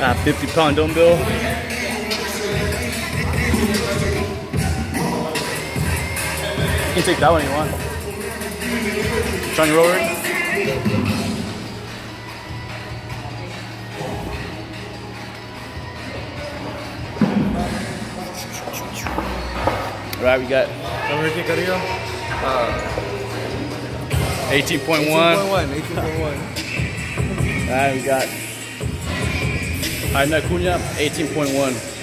Uh, 50 pound dumbbell. You can take that one if you want. Trying to roll it? All right, we got Over here, Carrillo. 18.1. 18.1. 18.1. All right, we got Jaime Acuna, 18.1.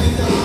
Let's go.